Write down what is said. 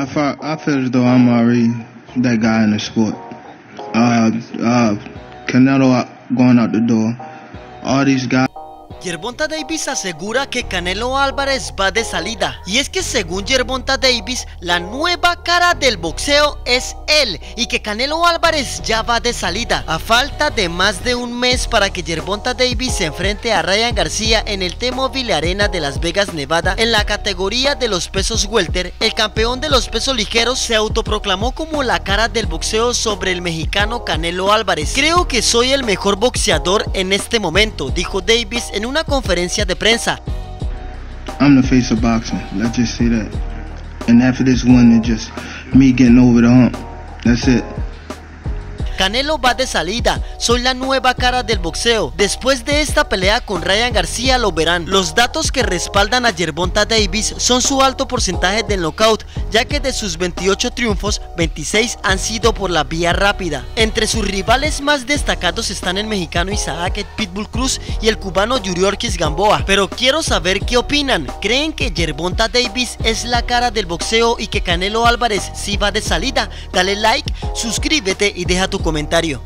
I feel, I feel as though I'm already that guy in the sport. Uh, uh, Canelo going out the door. All these guys. Yerbonta Davis asegura que Canelo Álvarez va de salida. Y es que según Yerbonta Davis, la nueva cara del boxeo es él y que Canelo Álvarez ya va de salida. A falta de más de un mes para que Yerbonta Davis se enfrente a Ryan García en el T-Mobile Arena de Las Vegas, Nevada, en la categoría de los pesos welter, el campeón de los pesos ligeros se autoproclamó como la cara del boxeo sobre el mexicano Canelo Álvarez. Creo que soy el mejor boxeador en este momento, dijo Davis en una conferencia de prensa. I'm the face of boxing. Let's just say that. And after this one, it's just me getting over the hump. That's it. Canelo va de salida, soy la nueva cara del boxeo. Después de esta pelea con Ryan García lo verán. Los datos que respaldan a Yerbonta Davis son su alto porcentaje de knockout, ya que de sus 28 triunfos, 26 han sido por la vía rápida. Entre sus rivales más destacados están el mexicano Isaac Pitbull Cruz y el cubano Yuriorkis Gamboa. Pero quiero saber qué opinan. ¿Creen que Yerbonta Davis es la cara del boxeo y que Canelo Álvarez sí va de salida? Dale like, suscríbete y deja tu comentario.